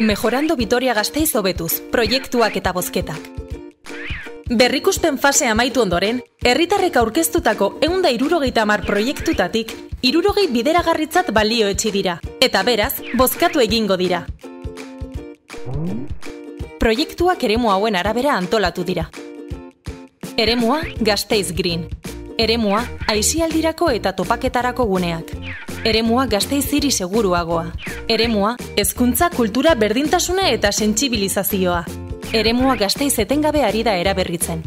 Mejorando Vitoria Gasteiz hobetuz, proiektuak eta bozketak. Berrikuspen fase amaitu ondoren, herritarrek aurkeztutako eunda irurogeita mar proiektutatik, irurogei bideragarritzat balio etxi dira, eta beraz, bozkatu egingo dira. Proiektuak eremu hauen arabera antolatu dira. Eremua Gasteiz Green. Eremua aisialdirako eta topaketarako guneak. Eremua Gasteiz hiri seguruagoa. Eremua hezkuntza, kultura, berdintasuna eta sentsibilizazioa. Eremua Gasteiz etengabe ari da eraberritzen.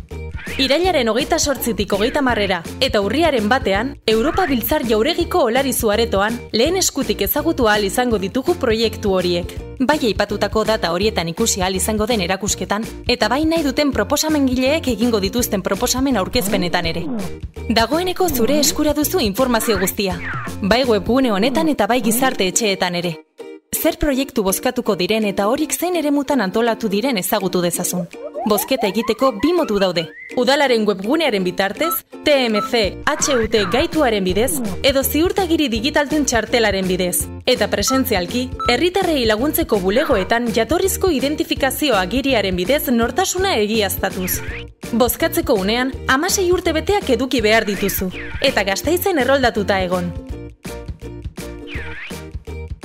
Irailaren hogeita sortzitik hogeita marrera eta urriaren batean, Europa Biltzar jauregiko olarizu aretoan lehen eskutik ezagutu ahal izango ditugu proiektu horiek. Bai aipatutako data horietan ikusi ahal izango den erakusketan, eta bai nahi duten proposamen gileek egingo dituzten proposamen aurkezpenetan ere. Dagoeneko zure eskura duzu informazio guztia. Bai webgune honetan eta bai gizarte etxeetan ere. Zer proiektu bozkatuko diren eta horik zein eremutan antolatu diren ezagutu dezazun. Bozketa egiteko bi modu daude. Udalaren webgunearen bitartez, TMC HUT gaituaren bidez, edo ziurtagiri digitaltun txartelaren bidez. Eta presentzialki, herritarrei laguntzeko bulegoetan jatorrizko identifikazio agiriaren bidez nortasuna egiaztatuz. Bozkatzeko unean, amasei urte beteak eduki behar dituzu, eta gazteizen erroldatuta egon.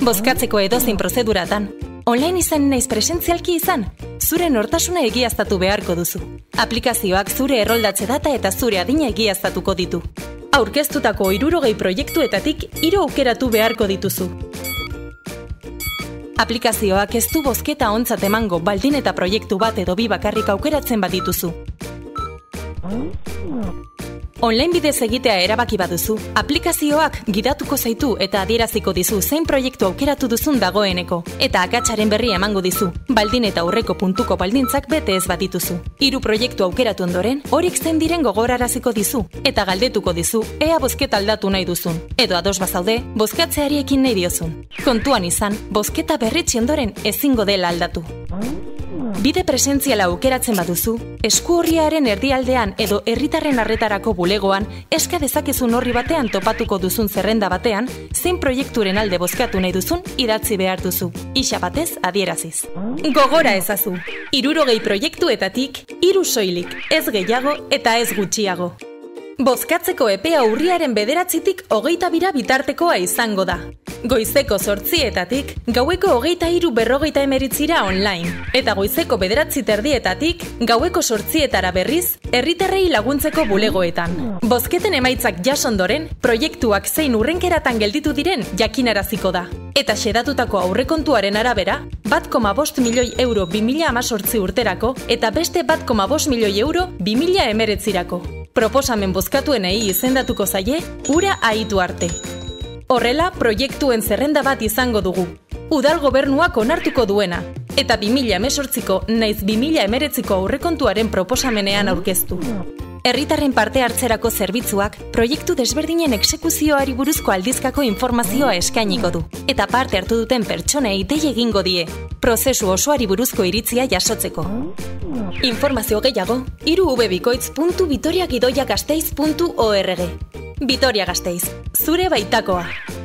Bozkatzeko edozein prozeduratan, online izan naiz presentzialki izan, zure nortasuna egiaztatu beharko duzu. Aplikazioak zure erroldatze data eta zure adina egiaztatuko ditu. Aurkeztutako irurogei proiektuetatik hiru aukeratu beharko dituzu. Aplikazioak ez du bozketa ontzat emango baldin eta proiektu bat edo bi bakarrik aukeratzen badituzu. Online bidez egitea erabaki baduzu, aplikazioak gidatuko zaitu eta adieraziko dizu zein proiektu aukeratu duzun dagoeneko, eta akatsaren berri emango dizu, baldin eta aurreko puntuko baldintzak bete ez badituzu. Hiru proiektu aukeratu ondoren, horik zen diren gogoraraziko dizu, eta galdetuko dizu, ea bozketa aldatu nahi duzun, edo ados bazaude, bozkatzeari ekin nahi diozun. Kontuan izan, bozketa berritzi ondoren ezingo dela aldatu. Bide presentziala aukeratzen baduzu, esku horriaren erdialdean edo herritarren arretarako bulegoan, eska dezakezun horri batean topatuko duzun zerrenda batean, zein proiekturen alde bozkatu nahi duzun idatzi behar duzu. Isa batez adieraziz. Gogora ezazu. Irurogei proiektuetatik, iru soilik, ez gehiago eta ez gutxiago. Bozkatzeko epea urriaren bederatzitik hogeita bira bitartekoa izango da. Goizeko sortzietatik, gaueko hogeita iru berrogeita emeritzira online. Eta goizeko bederatzi terdietatik, gaueko sortzietara berriz, herriterrei laguntzeko bulegoetan. Bozketen emaitzak jasondoren, proiektuak zein urrenkeratan gelditu diren jakinaraziko da. Eta xedatutako aurrekontuaren arabera, bat koma bost milioi euro 2000 amazortzi urterako, eta beste bat koma bost milioi euro 2000 emeretzirako. Proposamen bozkatuenei izendatuko zaie, ura aitu arte. Horrela, proiektuen zerrenda bat izango dugu. Udal gobernuak onartuko duena, eta 2000 emesortziko naiz 2000 emeretziko aurrekontuaren proposamenean aurkeztu. Herritarren parte hartzerako zerbitzuak proiektu desberdinen eksekuzioari buruzko aldizkako informazioa eskainiko du eta parte hartu duten pertsonei dei egingo die prozesu osoari buruzko iritzia jasotzeko. Informazio gehiago irubebikoitz.vitoriagidoiagasteiz.org Vitoria Gasteiz, zure baitakoa.